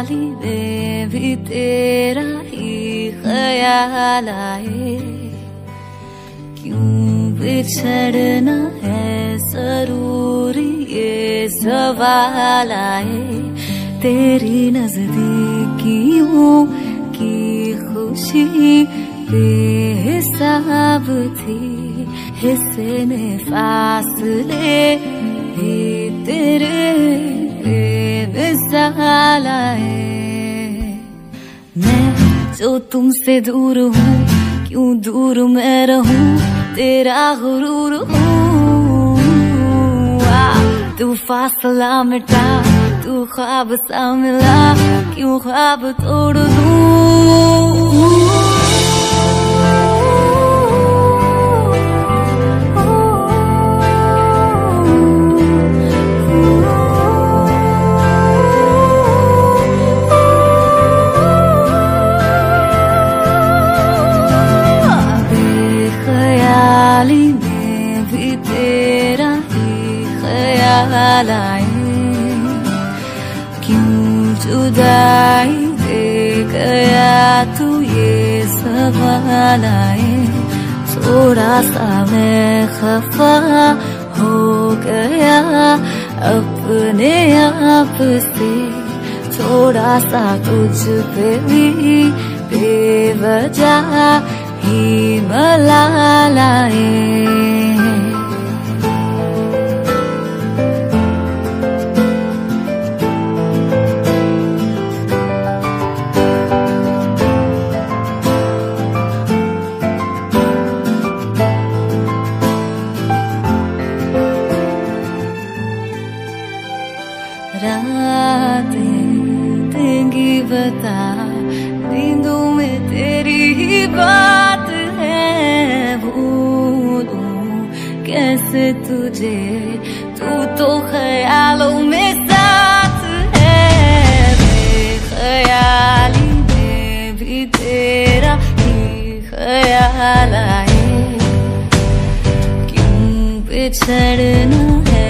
ख्याली में भी तेरा ही ख्याल आए। क्यों बिछड़ना है ज़रूरी ये सवाल आए? तेरी नजदीकियों की खुशी बेहिसाब थी, हिस्से ने फासले भी तेरे जो तुमसे दूर हूँ, क्यों दूर मैं रहूँ? तेरा गुरूर तू फासला मिटा, तू ख्वाब सा मिला, क्यों ख्वाब तोड़ दूँ? आए क्यों जुदाई दे गया तू ये सवाल आए थोड़ा सा मैं खफा हो गया अपने आप से थोड़ा सा तुझ पे भी बेवजह ही मलालाए रातें देंगी बता, नींदों में तेरी ही बात है भूलूं कैसे तुझे? तू तो ख्यालों में साथ है ख्याली में भी तेरा ही ख्याल आए। क्यों बिछड़ना है